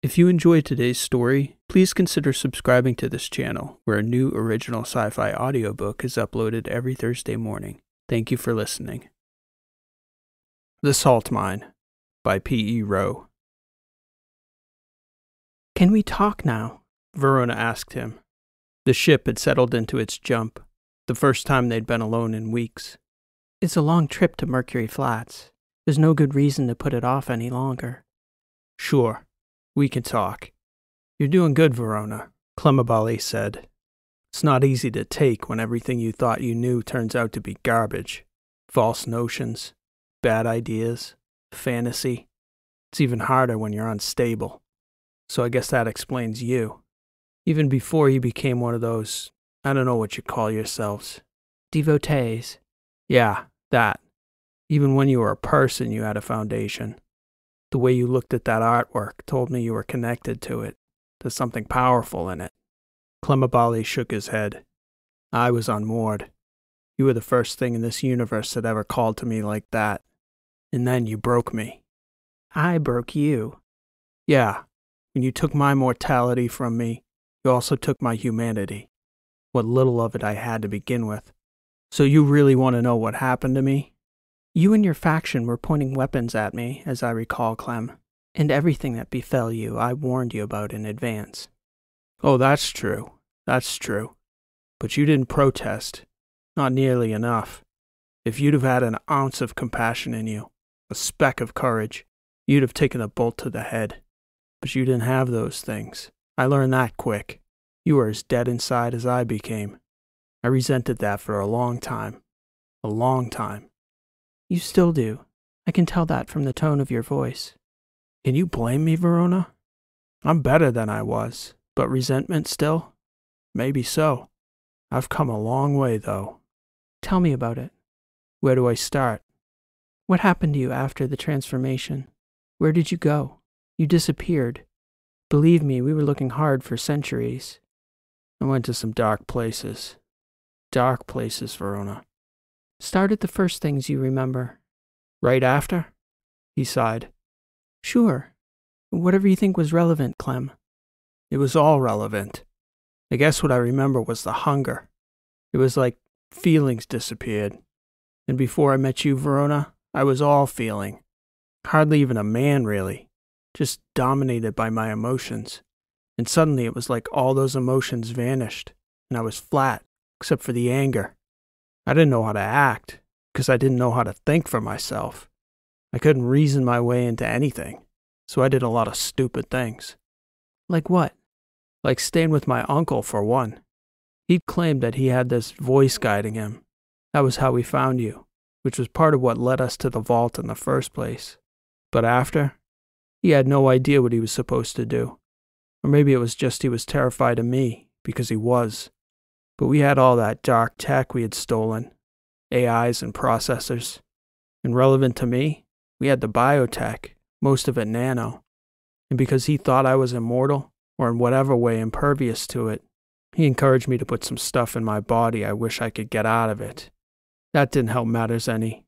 If you enjoyed today's story, please consider subscribing to this channel, where a new original sci fi audiobook is uploaded every Thursday morning. Thank you for listening. The Salt Mine by P.E. Rowe. Can we talk now? Verona asked him. The ship had settled into its jump, the first time they'd been alone in weeks. It's a long trip to Mercury Flats. There's no good reason to put it off any longer. Sure, we can talk. You're doing good, Verona, Clemabali said. It's not easy to take when everything you thought you knew turns out to be garbage. False notions, bad ideas, fantasy. It's even harder when you're unstable. So I guess that explains you. Even before you became one of those, I don't know what you call yourselves. Devotees. Yeah, that. Even when you were a person, you had a foundation. The way you looked at that artwork told me you were connected to it. There's something powerful in it. Clemabali shook his head. I was unmoored. You were the first thing in this universe that ever called to me like that. And then you broke me. I broke you. Yeah, when you took my mortality from me, you also took my humanity. What little of it I had to begin with. So you really want to know what happened to me? You and your faction were pointing weapons at me, as I recall, Clem, and everything that befell you I warned you about in advance. Oh, that's true. That's true. But you didn't protest. Not nearly enough. If you'd have had an ounce of compassion in you, a speck of courage, you'd have taken a bolt to the head. But you didn't have those things. I learned that quick. You were as dead inside as I became. I resented that for a long time. A long time. You still do. I can tell that from the tone of your voice. Can you blame me, Verona? I'm better than I was, but resentment still? Maybe so. I've come a long way, though. Tell me about it. Where do I start? What happened to you after the transformation? Where did you go? You disappeared. Believe me, we were looking hard for centuries. I went to some dark places. Dark places, Verona. Start at the first things you remember. Right after? He sighed. Sure. Whatever you think was relevant, Clem. It was all relevant. I guess what I remember was the hunger. It was like feelings disappeared. And before I met you, Verona, I was all feeling. Hardly even a man, really. Just dominated by my emotions. And suddenly it was like all those emotions vanished, and I was flat, except for the anger. I didn't know how to act because I didn't know how to think for myself. I couldn't reason my way into anything, so I did a lot of stupid things. Like what? Like staying with my uncle, for one. He'd claimed that he had this voice guiding him. That was how we found you, which was part of what led us to the vault in the first place. But after, he had no idea what he was supposed to do. Or maybe it was just he was terrified of me, because he was. But we had all that dark tech we had stolen AIs and processors. And relevant to me, we had the biotech, most of it nano. And because he thought I was immortal, or in whatever way impervious to it, he encouraged me to put some stuff in my body I wish I could get out of it. That didn't help matters any.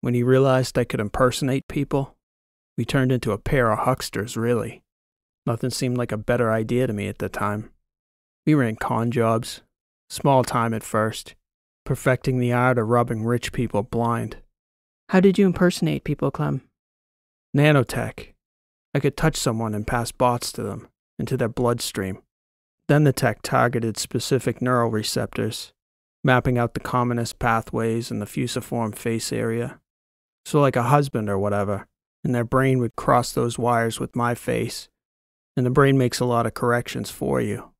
When he realized I could impersonate people, we turned into a pair of hucksters, really. Nothing seemed like a better idea to me at the time. We ran con jobs, Small time at first, perfecting the art of rubbing rich people blind. How did you impersonate people, Clem? Nanotech. I could touch someone and pass bots to them, into their bloodstream. Then the tech targeted specific neural receptors, mapping out the commonest pathways in the fusiform face area. So, like a husband or whatever, and their brain would cross those wires with my face, and the brain makes a lot of corrections for you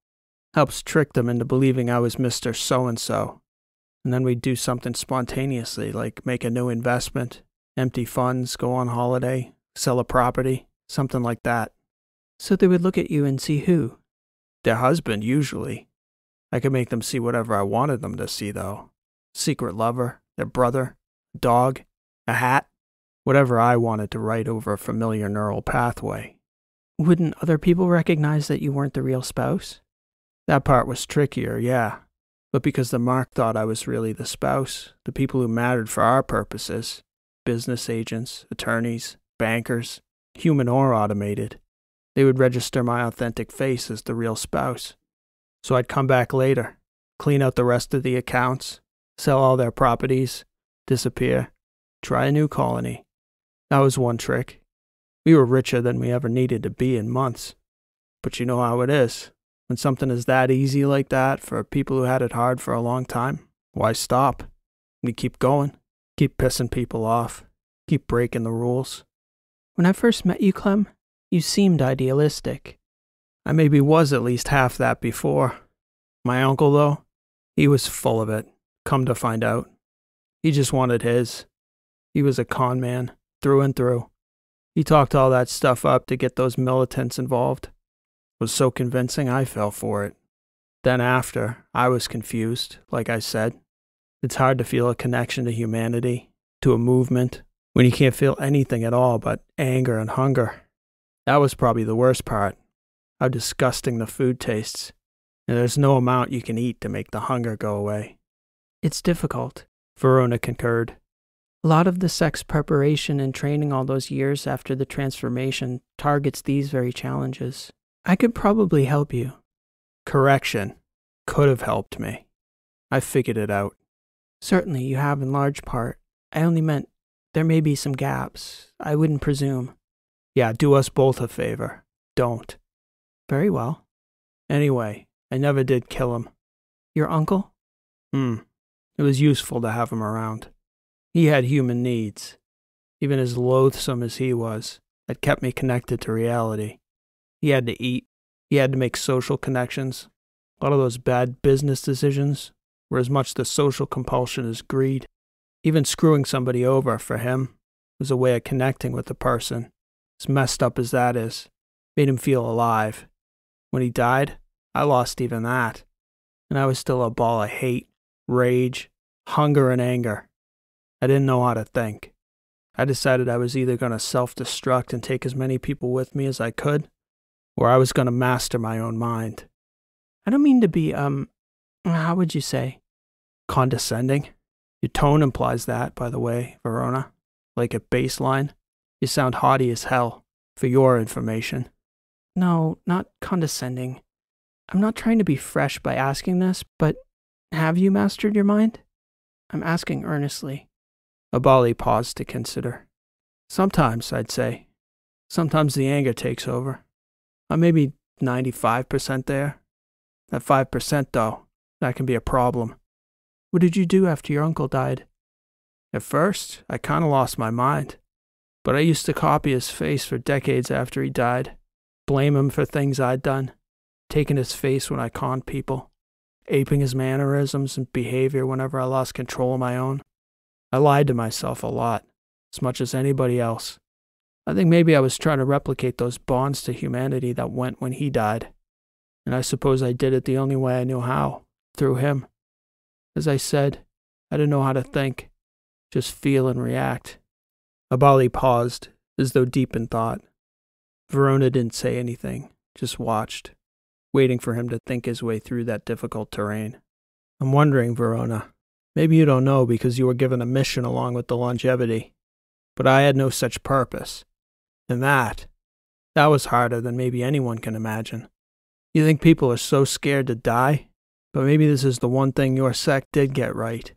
helps trick them into believing I was Mr. So and so. And then we'd do something spontaneously, like make a new investment, empty funds, go on holiday, sell a property, something like that. So they would look at you and see who? Their husband, usually. I could make them see whatever I wanted them to see, though. Secret lover, their brother, a dog, a hat, whatever I wanted to write over a familiar neural pathway. Wouldn't other people recognize that you weren't the real spouse? That part was trickier, yeah. But because the mark thought I was really the spouse, the people who mattered for our purposes business agents, attorneys, bankers, human or automated They would register my authentic face as the real spouse. So I'd come back later, clean out the rest of the accounts, sell all their properties, disappear, try a new colony. That was one trick. We were richer than we ever needed to be in months. But you know how it is. When something is that easy like that for people who had it hard for a long time, why stop? We keep going, keep pissing people off, keep breaking the rules. When I first met you, Clem, you seemed idealistic. I maybe was at least half that before. My uncle, though, he was full of it, come to find out. He just wanted his. He was a con man, through and through. He talked all that stuff up to get those militants involved. Was so convincing I fell for it. Then after, I was confused, like I said. It's hard to feel a connection to humanity, to a movement, when you can't feel anything at all but anger and hunger. That was probably the worst part. How disgusting the food tastes. And there's no amount you can eat to make the hunger go away. It's difficult, Verona concurred. A lot of the sex preparation and training all those years after the transformation targets these very challenges. I could probably help you. Correction. Could have helped me. I figured it out. Certainly, you have in large part. I only meant there may be some gaps. I wouldn't presume. Yeah, do us both a favor. Don't. Very well. Anyway, I never did kill him. Your uncle? Hmm. It was useful to have him around. He had human needs. Even as loathsome as he was, that kept me connected to reality. He had to eat. He had to make social connections. A lot of those bad business decisions were as much the social compulsion as greed. Even screwing somebody over for him was a way of connecting with the person. As messed up as that is, made him feel alive. When he died, I lost even that. And I was still a ball of hate, rage, hunger, and anger. I didn't know how to think. I decided I was either going to self destruct and take as many people with me as I could, or I was going to master my own mind. I don't mean to be, um, how would you say? Condescending? Your tone implies that, by the way, Verona. Like a baseline. You sound haughty as hell, for your information. No, not condescending. I'm not trying to be fresh by asking this, but have you mastered your mind? I'm asking earnestly. Abali paused to consider. Sometimes, I'd say. Sometimes the anger takes over. I'm maybe 95% there. That 5%, though, that can be a problem. What did you do after your uncle died? At first, I kind of lost my mind. But I used to copy his face for decades after he died, blame him for things I'd done, taking his face when I conned people, aping his mannerisms and behavior whenever I lost control of my own. I lied to myself a lot, as much as anybody else. I think maybe I was trying to replicate those bonds to humanity that went when he died. And I suppose I did it the only way I knew how, through him. As I said, I didn't know how to think, just feel and react. Abali paused, as though deep in thought. Verona didn't say anything, just watched, waiting for him to think his way through that difficult terrain. I'm wondering, Verona, maybe you don't know because you were given a mission along with the longevity, but I had no such purpose. And that, that was harder than maybe anyone can imagine. You think people are so scared to die? But maybe this is the one thing your sect did get right.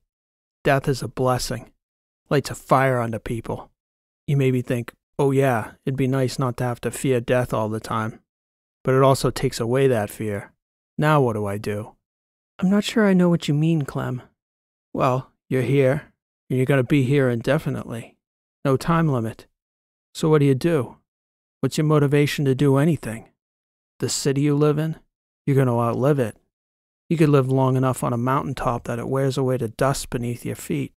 Death is a blessing, lights a fire under people. You maybe think, oh yeah, it'd be nice not to have to fear death all the time. But it also takes away that fear. Now what do I do? I'm not sure I know what you mean, Clem. Well, you're here, and you're going to be here indefinitely. No time limit. So what do you do? What's your motivation to do anything? The city you live in? You're going to outlive it. You could live long enough on a mountain top that it wears away to dust beneath your feet.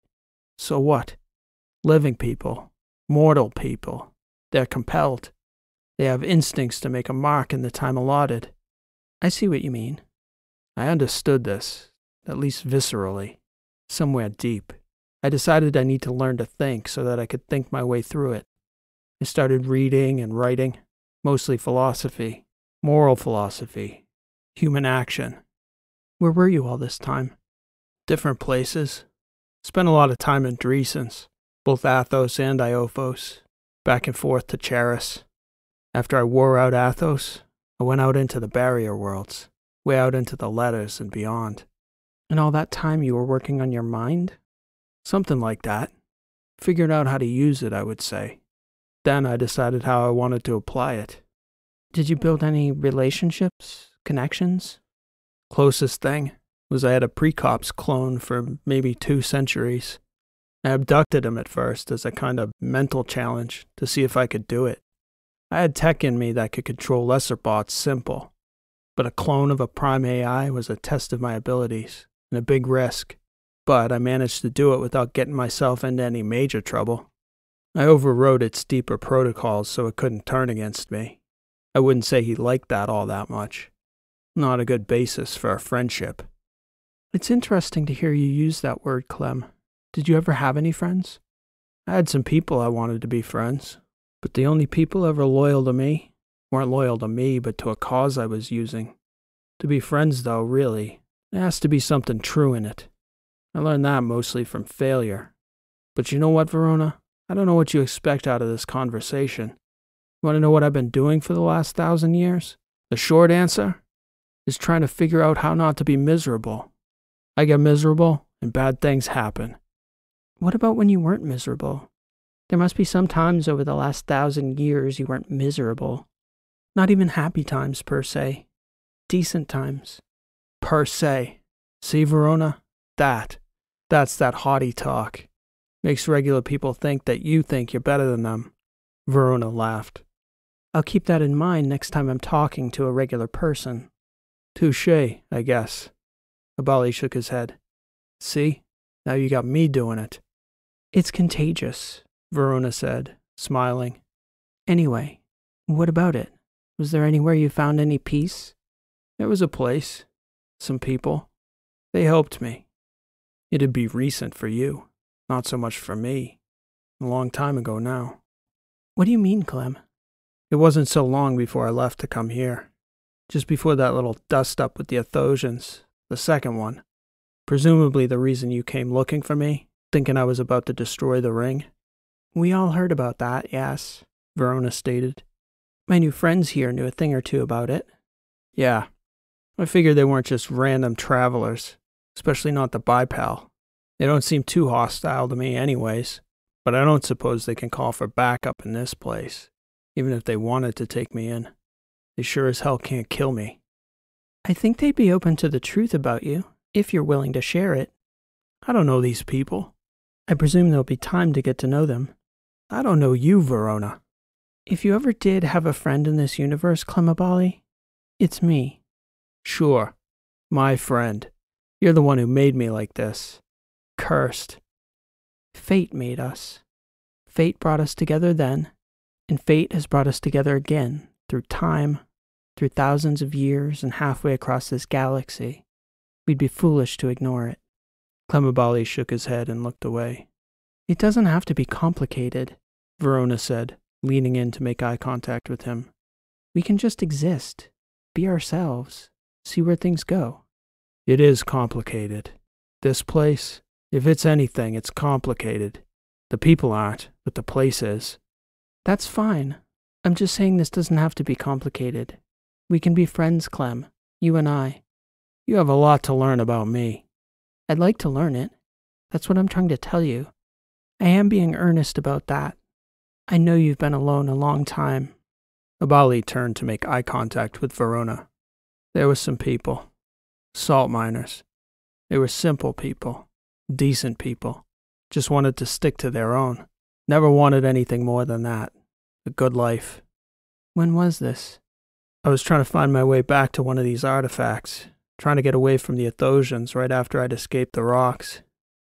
So what? Living people, mortal people. They're compelled. They have instincts to make a mark in the time allotted. I see what you mean. I understood this, at least viscerally, somewhere deep. I decided I need to learn to think so that I could think my way through it. Started reading and writing, mostly philosophy, moral philosophy, human action. Where were you all this time? Different places. Spent a lot of time in Dreesens both Athos and Iophos, back and forth to Charis. After I wore out Athos, I went out into the barrier worlds, way out into the letters and beyond. And all that time you were working on your mind? Something like that. Figured out how to use it, I would say. Then I decided how I wanted to apply it. Did you build any relationships, connections? Closest thing was I had a Precops clone for maybe two centuries. I abducted him at first as a kind of mental challenge to see if I could do it. I had tech in me that could control lesser bots simple, but a clone of a prime AI was a test of my abilities and a big risk. But I managed to do it without getting myself into any major trouble. I overrode its deeper protocols so it couldn't turn against me. I wouldn't say he liked that all that much. Not a good basis for a friendship. It's interesting to hear you use that word, Clem. Did you ever have any friends? I had some people I wanted to be friends, but the only people ever loyal to me weren't loyal to me, but to a cause I was using. To be friends, though, really, there has to be something true in it. I learned that mostly from failure. But you know what, Verona? I don't know what you expect out of this conversation. You want to know what I've been doing for the last thousand years? The short answer is trying to figure out how not to be miserable. I get miserable, and bad things happen. What about when you weren't miserable? There must be some times over the last thousand years you weren't miserable. Not even happy times, per se. Decent times. Per se. See, Verona? That. That's that haughty talk. Makes regular people think that you think you're better than them. Verona laughed. I'll keep that in mind next time I'm talking to a regular person. Touche, I guess. Abali shook his head. See? Now you got me doing it. It's contagious, Verona said, smiling. Anyway, what about it? Was there anywhere you found any peace? There was a place. Some people. They helped me. It'd be recent for you, not so much for me. A long time ago now. What do you mean, Clem? It wasn't so long before I left to come here. Just before that little dust up with the Athosians, the second one. Presumably the reason you came looking for me, thinking I was about to destroy the ring. We all heard about that, yes, Verona stated. My new friends here knew a thing or two about it. Yeah. I figured they weren't just random travelers, especially not the Bipal. They don't seem too hostile to me, anyways, but I don't suppose they can call for backup in this place, even if they wanted to take me in. They sure as hell can't kill me. I think they'd be open to the truth about you, if you're willing to share it. I don't know these people. I presume there'll be time to get to know them. I don't know you, Verona. If you ever did have a friend in this universe, Clemabali, it's me. Sure. My friend. You're the one who made me like this. Cursed. Fate made us. Fate brought us together then, and fate has brought us together again through time, through thousands of years and halfway across this galaxy. We'd be foolish to ignore it. Clemabali shook his head and looked away. It doesn't have to be complicated, Verona said, leaning in to make eye contact with him. We can just exist, be ourselves, see where things go. It is complicated. This place, if it's anything, it's complicated. The people aren't, but the place is. That's fine. I'm just saying this doesn't have to be complicated. We can be friends, Clem, you and I. You have a lot to learn about me. I'd like to learn it. That's what I'm trying to tell you. I am being earnest about that. I know you've been alone a long time. Abali turned to make eye contact with Verona. There were some people. Salt miners. They were simple people. Decent people. Just wanted to stick to their own. Never wanted anything more than that. A good life. When was this? I was trying to find my way back to one of these artifacts, trying to get away from the Athosians right after I'd escaped the rocks.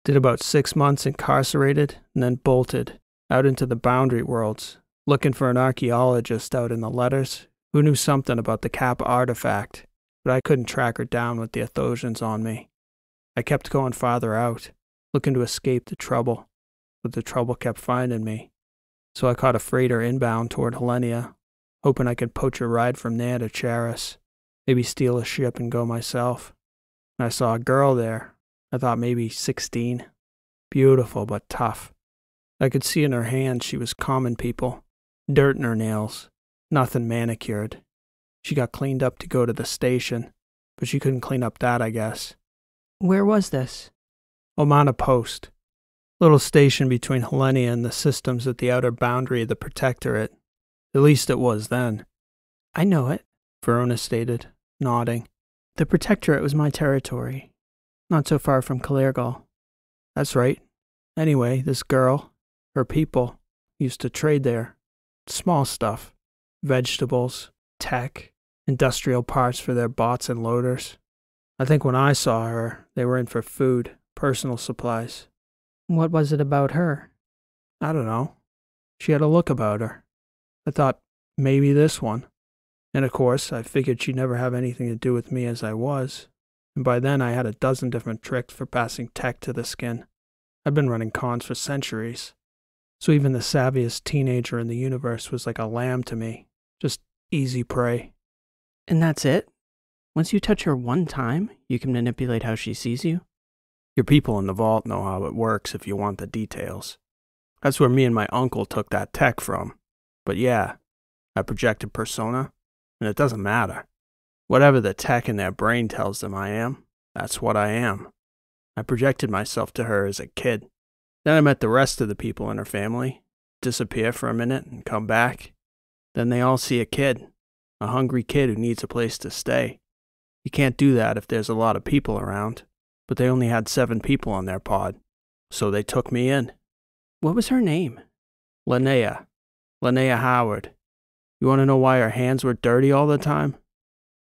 Did about six months incarcerated and then bolted out into the boundary worlds, looking for an archaeologist out in the letters who knew something about the Cap artifact, but I couldn't track her down with the Athosians on me. I kept going farther out, looking to escape the trouble, but the trouble kept finding me. So I caught a freighter inbound toward Helenia hoping I could poach a ride from there to Charis, maybe steal a ship and go myself. And I saw a girl there, I thought maybe 16. Beautiful but tough. I could see in her hands she was common people, dirt in her nails, Nothing manicured. She got cleaned up to go to the station, but she couldn't clean up that, I guess. Where was this? Omana Post. Little station between Helenia and the systems at the outer boundary of the Protectorate. At least it was then. I know it, Verona stated, nodding. The Protectorate was my territory, not so far from Calergal. That's right. Anyway, this girl, her people, used to trade there. Small stuff vegetables, tech, industrial parts for their bots and loaders. I think when I saw her, they were in for food, personal supplies. What was it about her? I don't know. She had a look about her. I thought, maybe this one. And of course, I figured she'd never have anything to do with me as I was. And by then, I had a dozen different tricks for passing tech to the skin. I'd been running cons for centuries. So even the savviest teenager in the universe was like a lamb to me. Just easy prey. And that's it? Once you touch her one time, you can manipulate how she sees you? Your people in the vault know how it works if you want the details. That's where me and my uncle took that tech from. But yeah, I projected persona, and it doesn't matter. Whatever the tech in their brain tells them I am, that's what I am. I projected myself to her as a kid. Then I met the rest of the people in her family, disappear for a minute and come back. Then they all see a kid, a hungry kid who needs a place to stay. You can't do that if there's a lot of people around, but they only had seven people on their pod, so they took me in. What was her name? Linnea. Linnea Howard. You want to know why her hands were dirty all the time?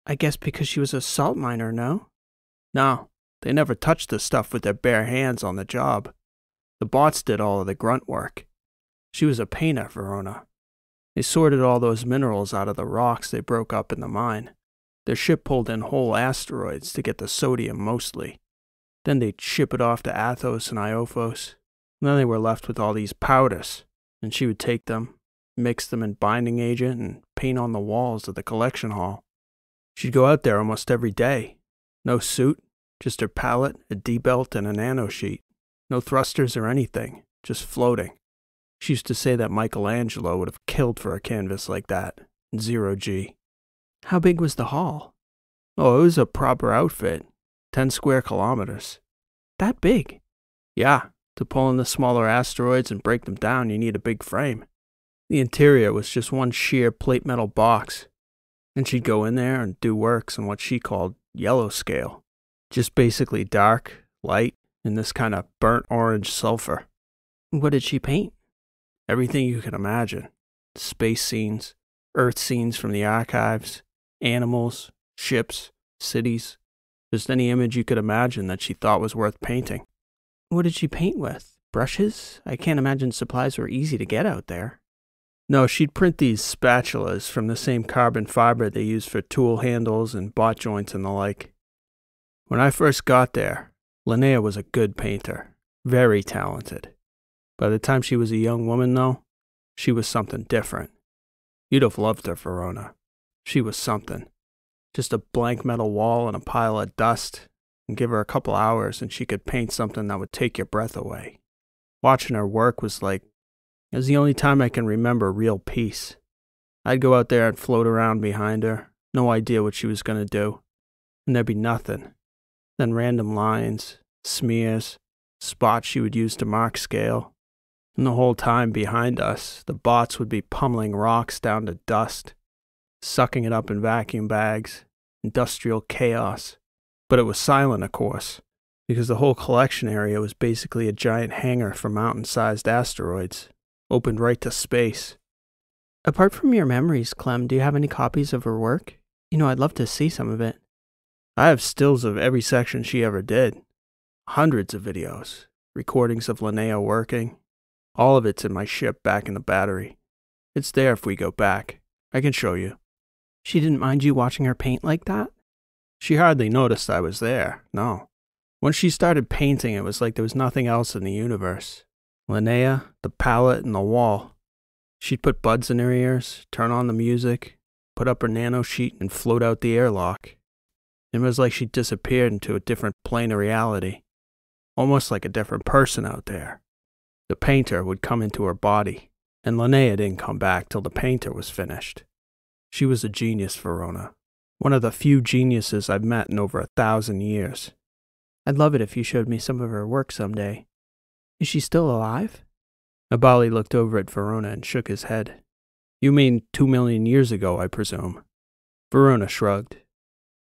I guess because she was a salt miner, no? No, they never touched the stuff with their bare hands on the job. The bots did all of the grunt work. She was a painter, Verona. They sorted all those minerals out of the rocks they broke up in the mine. Their ship pulled in whole asteroids to get the sodium mostly. Then they'd ship it off to Athos and Iophos. And then they were left with all these powders, and she would take them, mix them in binding agent, and paint on the walls of the collection hall. She'd go out there almost every day. No suit, just her palette, a D belt, and a nano sheet. No thrusters or anything, just floating. She used to say that Michelangelo would have killed for a canvas like that. Zero G. How big was the hall? Oh, it was a proper outfit. Ten square kilometers. That big? Yeah. To pull in the smaller asteroids and break them down, you need a big frame. The interior was just one sheer plate metal box. And she'd go in there and do works on what she called yellow scale. Just basically dark, light, and this kind of burnt orange sulfur. What did she paint? Everything you can imagine space scenes, earth scenes from the archives, animals, ships, cities, just any image you could imagine that she thought was worth painting. What did she paint with? Brushes? I can't imagine supplies were easy to get out there. No, she'd print these spatulas from the same carbon fiber they use for tool handles and bot joints and the like. When I first got there, Linnea was a good painter, very talented. By the time she was a young woman, though, she was something different. You'd have loved her, Verona. She was something. Just a blank metal wall and a pile of dust, and give her a couple hours and she could paint something that would take your breath away. Watching her work was like, it was the only time I can remember real peace. I'd go out there and float around behind her, no idea what she was going to do, and there'd be nothing. Then random lines, smears, spots she would use to mark scale. And the whole time behind us, the bots would be pummeling rocks down to dust, sucking it up in vacuum bags, industrial chaos. But it was silent, of course, because the whole collection area was basically a giant hangar for mountain sized asteroids, opened right to space. Apart from your memories, Clem, do you have any copies of her work? You know, I'd love to see some of it. I have stills of every section she ever did. Hundreds of videos, recordings of Linnea working. All of it's in my ship back in the battery. It's there if we go back. I can show you. She didn't mind you watching her paint like that? She hardly noticed I was there, no. When she started painting, it was like there was nothing else in the universe. Linnea, the palette, and the wall. She'd put buds in her ears, turn on the music, put up her nano sheet, and float out the airlock. It was like she disappeared into a different plane of reality, almost like a different person out there. The painter would come into her body, and Linnea didn't come back till the painter was finished. She was a genius, Verona. One of the few geniuses I've met in over a thousand years. I'd love it if you showed me some of her work someday. Is she still alive? Abali looked over at Verona and shook his head. You mean two million years ago, I presume? Verona shrugged.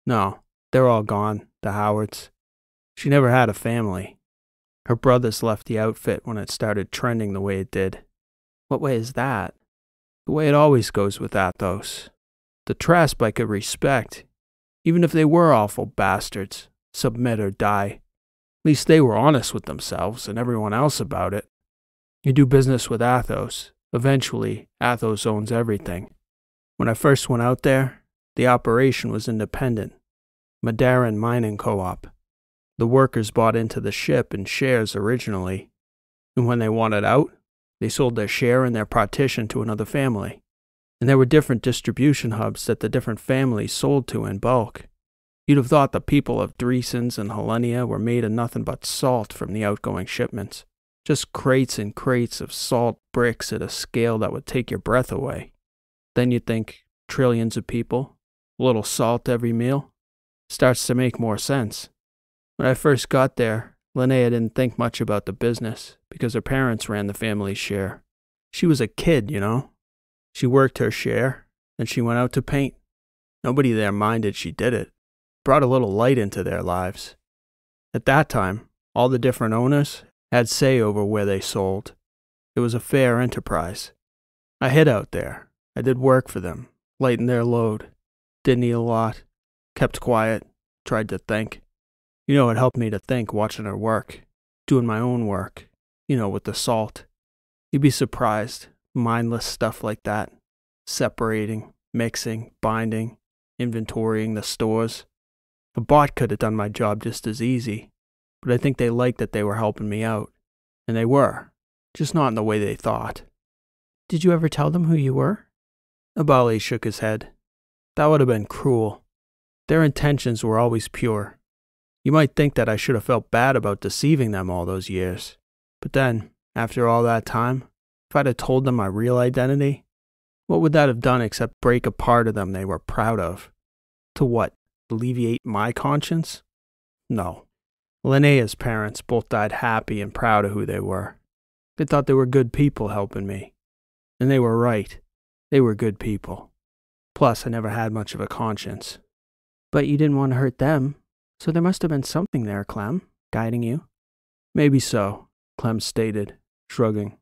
No, they're all gone, the Howards. She never had a family. Her brothers left the outfit when it started trending the way it did. What way is that? The way it always goes with Athos. The Trasp I could respect, even if they were awful bastards, submit or die. At least they were honest with themselves and everyone else about it. You do business with Athos. Eventually, Athos owns everything. When I first went out there, the operation was independent. Madarin Mining Co-op. The workers bought into the ship in shares originally, and when they wanted out, they sold their share and their partition to another family. And there were different distribution hubs that the different families sold to in bulk. You'd have thought the people of Dreesens and Helenia were made of nothing but salt from the outgoing shipments. Just crates and crates of salt bricks at a scale that would take your breath away. Then you'd think trillions of people, a little salt every meal. Starts to make more sense. When I first got there, Linnea didn't think much about the business because her parents ran the family's share. She was a kid, you know. She worked her share, and she went out to paint. Nobody there minded she did it. Brought a little light into their lives. At that time, all the different owners had say over where they sold. It was a fair enterprise. I hid out there. I did work for them, lightened their load. Didn't eat a lot. Kept quiet. Tried to think. You know, it helped me to think watching her work. Doing my own work. You know, with the salt. You'd be surprised mindless stuff like that separating, mixing, binding, inventorying the stores. A bot could have done my job just as easy, but I think they liked that they were helping me out. And they were, just not in the way they thought. Did you ever tell them who you were? Abali shook his head. That would have been cruel. Their intentions were always pure. You might think that I should have felt bad about deceiving them all those years. But then, after all that time, if I'd have told them my real identity, what would that have done except break a part of them they were proud of? To what? Alleviate my conscience? No. Linnea's parents both died happy and proud of who they were. They thought they were good people helping me. And they were right. They were good people. Plus, I never had much of a conscience. But you didn't want to hurt them, so there must have been something there, Clem, guiding you. Maybe so, Clem stated, shrugging.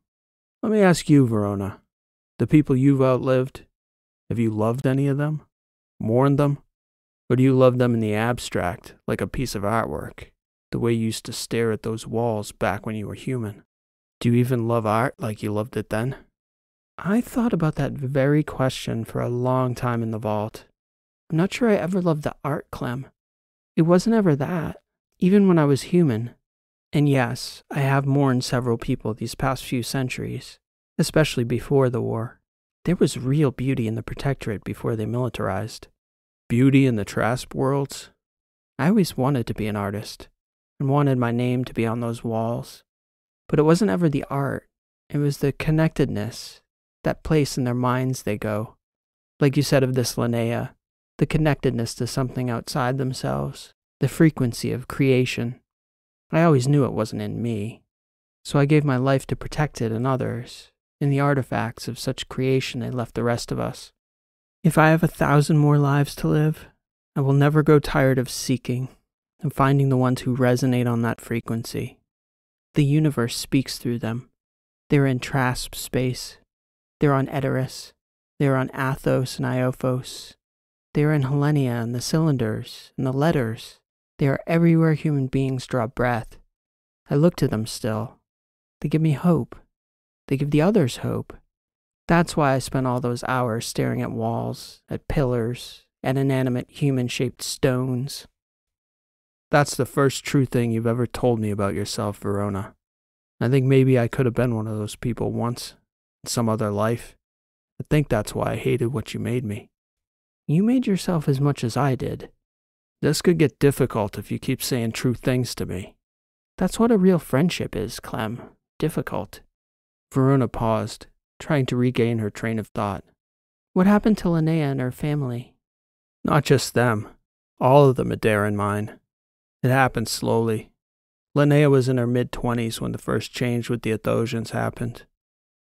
Let me ask you, Verona. The people you've outlived, have you loved any of them? Mourned them? Or do you love them in the abstract, like a piece of artwork, the way you used to stare at those walls back when you were human? Do you even love art like you loved it then? I thought about that very question for a long time in the vault. I'm not sure I ever loved the art, Clem. It wasn't ever that, even when I was human. And yes, I have mourned several people these past few centuries, especially before the war. There was real beauty in the Protectorate before they militarized. Beauty in the Trasp worlds? I always wanted to be an artist, and wanted my name to be on those walls. But it wasn't ever the art, it was the connectedness, that place in their minds they go. Like you said of this Linnea, the connectedness to something outside themselves, the frequency of creation. I always knew it wasn't in me, so I gave my life to protect it in others, in the artifacts of such creation they left the rest of us. If I have a thousand more lives to live, I will never grow tired of seeking and finding the ones who resonate on that frequency. The universe speaks through them. They're in Trasp space. They're on Edoras. They're on Athos and Iophos. They're in Helenia and the cylinders and the letters. They are everywhere human beings draw breath. I look to them still. They give me hope. They give the others hope. That's why I spent all those hours staring at walls, at pillars, at inanimate human shaped stones. That's the first true thing you've ever told me about yourself, Verona. I think maybe I could have been one of those people once, in some other life. I think that's why I hated what you made me. You made yourself as much as I did. This could get difficult if you keep saying true things to me. That's what a real friendship is, Clem. Difficult. Verona paused, trying to regain her train of thought. What happened to Linnea and her family? Not just them. All of the Maderan mine. It happened slowly. Linnea was in her mid 20s when the first change with the Athosians happened.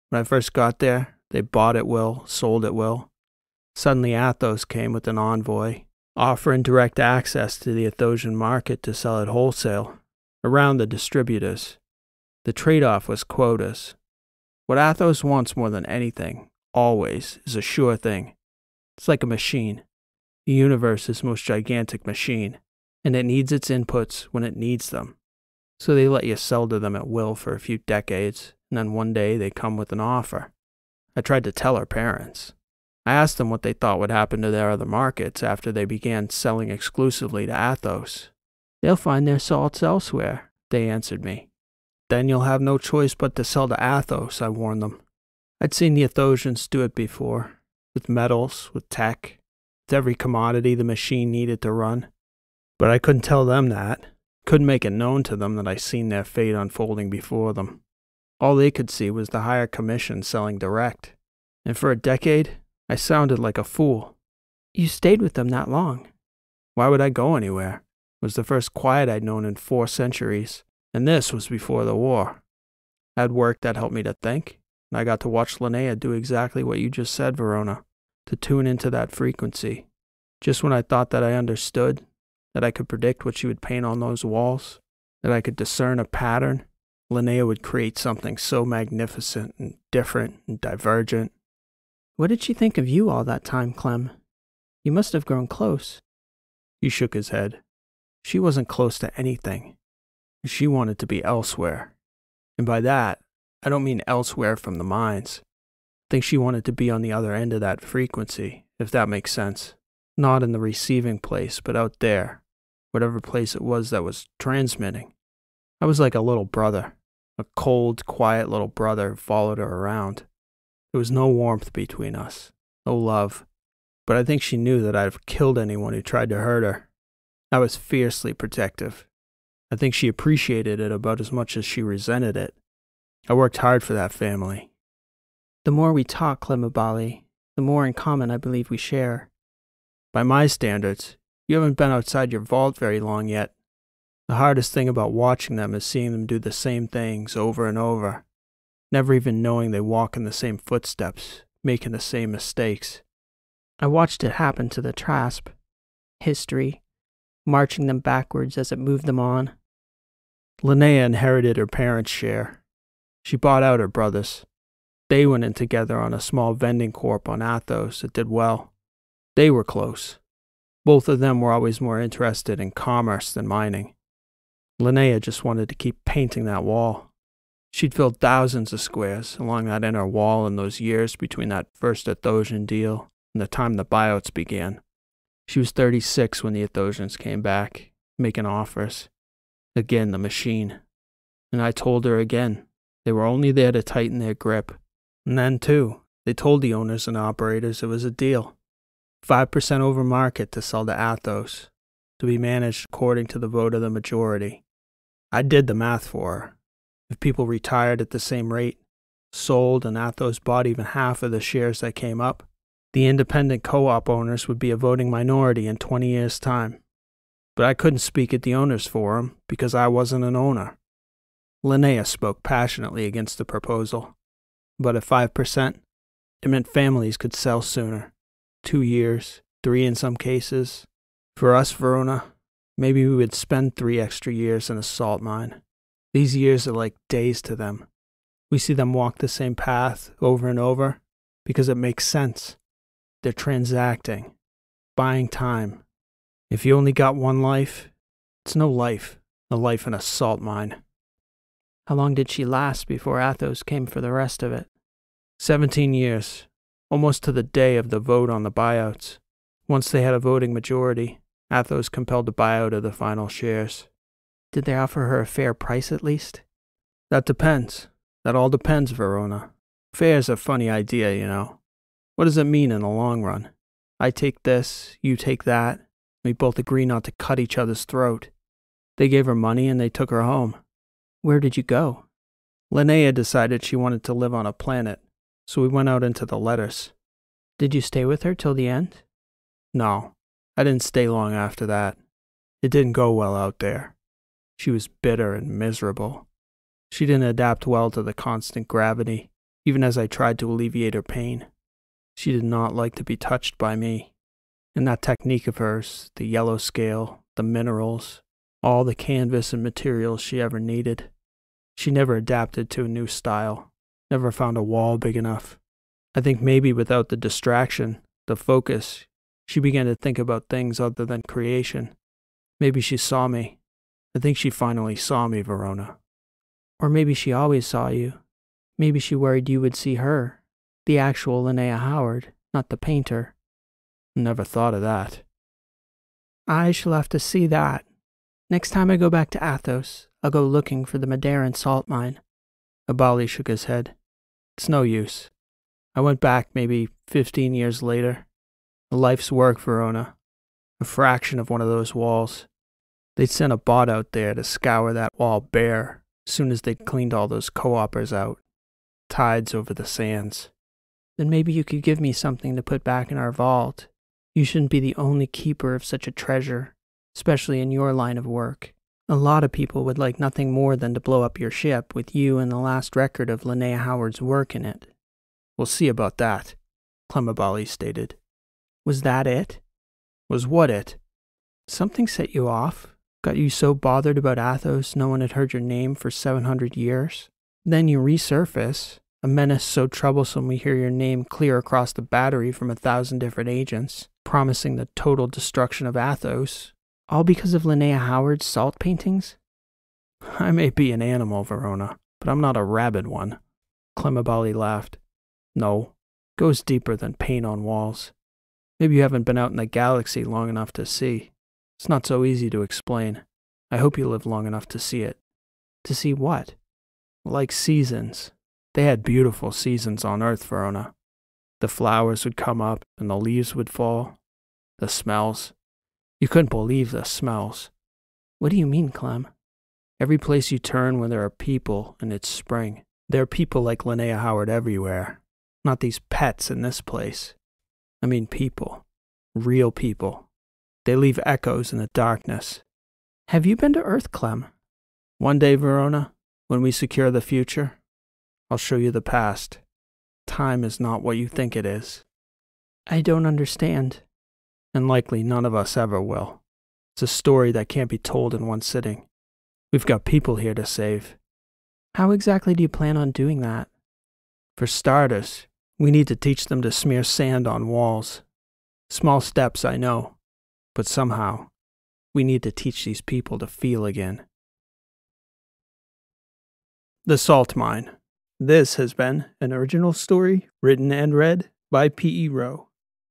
When I first got there, they bought at will, sold at will. Suddenly, Athos came with an envoy, offering direct access to the Athosian market to sell at wholesale, around the distributors. The trade off was quotas. What Athos wants more than anything, always, is a sure thing. It's like a machine. The universe's most gigantic machine, and it needs its inputs when it needs them. So they let you sell to them at will for a few decades, and then one day they come with an offer. I tried to tell her parents. I asked them what they thought would happen to their other markets after they began selling exclusively to Athos. They'll find their salts elsewhere, they answered me. Then you'll have no choice but to sell to Athos, I warned them. I'd seen the Athosians do it before, with metals, with tech, with every commodity the machine needed to run. But I couldn't tell them that, couldn't make it known to them that I'd seen their fate unfolding before them. All they could see was the higher commission selling direct. And for a decade, I sounded like a fool. You stayed with them that long. Why would I go anywhere? It was the first quiet I'd known in four centuries, and this was before the war. I had work that helped me to think, and I got to watch Linnea do exactly what you just said, Verona, to tune into that frequency. Just when I thought that I understood, that I could predict what she would paint on those walls, that I could discern a pattern, Linnea would create something so magnificent and different and divergent. What did she think of you all that time, Clem? You must have grown close. He shook his head. She wasn't close to anything. She wanted to be elsewhere. And by that, I don't mean elsewhere from the mines. I think she wanted to be on the other end of that frequency, if that makes sense. Not in the receiving place, but out there, whatever place it was that was transmitting. I was like a little brother, a cold, quiet little brother who followed her around. There was no warmth between us, no love, but I think she knew that I'd have killed anyone who tried to hurt her. I was fiercely protective. I think she appreciated it about as much as she resented it. I worked hard for that family. The more we talk, Clemabali, the more in common I believe we share. By my standards, you haven't been outside your vault very long yet. The hardest thing about watching them is seeing them do the same things over and over, never even knowing they walk in the same footsteps, making the same mistakes. I watched it happen to the Trasp. History, marching them backwards as it moved them on. Linnea inherited her parents' share. She bought out her brothers. They went in together on a small vending corp on Athos that did well. They were close. Both of them were always more interested in commerce than mining. Linnea just wanted to keep painting that wall. She'd filled thousands of squares along that inner wall in those years between that first Athosian deal and the time the buyouts began. She was 36 when the Athosians came back, making offers. Again, the machine. And I told her again, they were only there to tighten their grip. And then, too, they told the owners and operators it was a deal 5% over market to sell to Athos, to be managed according to the vote of the majority. I did the math for her. If people retired at the same rate, sold, and Athos bought even half of the shares that came up, the independent co op owners would be a voting minority in 20 years' time. But I couldn't speak at the owners' forum because I wasn't an owner. Linnea spoke passionately against the proposal. But at 5%, it meant families could sell sooner two years, three in some cases. For us, Verona, Maybe we would spend three extra years in a salt mine. These years are like days to them. We see them walk the same path over and over because it makes sense. They're transacting, buying time. If you only got one life, it's no life, a life in a salt mine. How long did she last before Athos came for the rest of it? Seventeen years, almost to the day of the vote on the buyouts. Once they had a voting majority, Athos compelled to buy out of the final shares. Did they offer her a fair price at least? That depends. That all depends, Verona. Fair's a funny idea, you know. What does it mean in the long run? I take this, you take that. We both agree not to cut each other's throat. They gave her money and they took her home. Where did you go? Linnea decided she wanted to live on a planet, so we went out into the letters. Did you stay with her till the end? No, I didn't stay long after that. It didn't go well out there. She was bitter and miserable. She didn't adapt well to the constant gravity, even as I tried to alleviate her pain. She did not like to be touched by me. And that technique of hers, the yellow scale, the minerals, all the canvas and materials she ever needed, she never adapted to a new style, never found a wall big enough. I think maybe without the distraction, the focus, she began to think about things other than creation. Maybe she saw me. I think she finally saw me, Verona. Or maybe she always saw you. Maybe she worried you would see her, the actual Linnea Howard, not the painter. Never thought of that. I shall have to see that. Next time I go back to Athos, I'll go looking for the Madeiran salt mine. Abali shook his head. It's no use. I went back maybe fifteen years later. A life's work, Verona. A fraction of one of those walls. They'd sent a bot out there to scour that wall bare as soon as they'd cleaned all those co-opers out. Tides over the sands. Then maybe you could give me something to put back in our vault. You shouldn't be the only keeper of such a treasure, especially in your line of work. A lot of people would like nothing more than to blow up your ship with you and the last record of Linnea Howard's work in it. We'll see about that, Clem Abali stated. Was that it? Was what it? Something set you off? Got you so bothered about Athos no one had heard your name for 700 years? Then you resurface, a menace so troublesome we hear your name clear across the battery from a thousand different agents, promising the total destruction of Athos, all because of Linnea Howard's salt paintings? I may be an animal, Verona, but I'm not a rabid one. Clem Abali laughed. No, goes deeper than paint on walls. Maybe you haven't been out in the galaxy long enough to see. It's not so easy to explain. I hope you live long enough to see it. To see what? Like seasons. They had beautiful seasons on Earth, Verona. The flowers would come up and the leaves would fall. The smells. You couldn't believe the smells. What do you mean, Clem? Every place you turn when there are people and it's spring. There are people like Linnea Howard everywhere. Not these pets in this place. I mean people. Real people. They leave echoes in the darkness. Have you been to Earth, Clem? One day, Verona, when we secure the future, I'll show you the past. Time is not what you think it is. I don't understand. And likely none of us ever will. It's a story that can't be told in one sitting. We've got people here to save. How exactly do you plan on doing that? For starters, we need to teach them to smear sand on walls. Small steps, I know. But somehow, we need to teach these people to feel again. The Salt Mine. This has been an original story written and read by P.E. Rowe.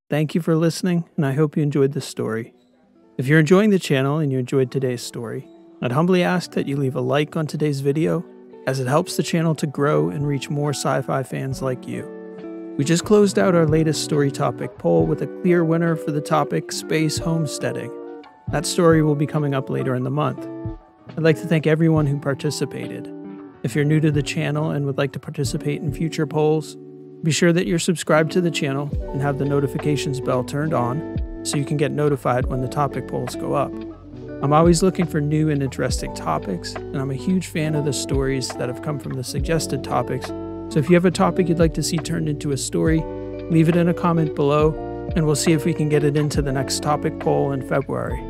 Thank you for listening, and I hope you enjoyed this story. If you're enjoying the channel and you enjoyed today's story, I'd humbly ask that you leave a like on today's video, as it helps the channel to grow and reach more sci fi fans like you. We just closed out our latest story topic poll with a clear winner for the topic Space Homesteading. That story will be coming up later in the month. I'd like to thank everyone who participated. If you're new to the channel and would like to participate in future polls, be sure that you're subscribed to the channel and have the notifications bell turned on so you can get notified when the topic polls go up. I'm always looking for new and interesting topics, and I'm a huge fan of the stories that have come from the suggested topics so if you have a topic you'd like to see turned into a story, leave it in a comment below, and we'll see if we can get it into the next topic poll in February.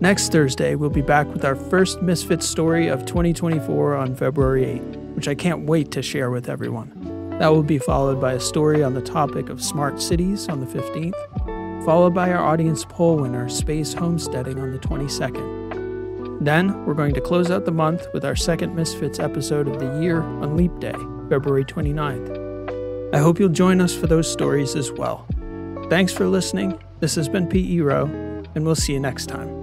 Next Thursday, we'll be back with our first Misfit story of 2024 on February 8th, which I can't wait to share with everyone. That will be followed by a story on the topic of smart cities on the 15th, followed by our audience poll winner, Space Homesteading, on the 22nd. Then, we're going to close out the month with our second Misfits episode of the year on Leap Day. February 29th. I hope you'll join us for those stories as well. Thanks for listening. This has been P.E. Rowe, and we'll see you next time.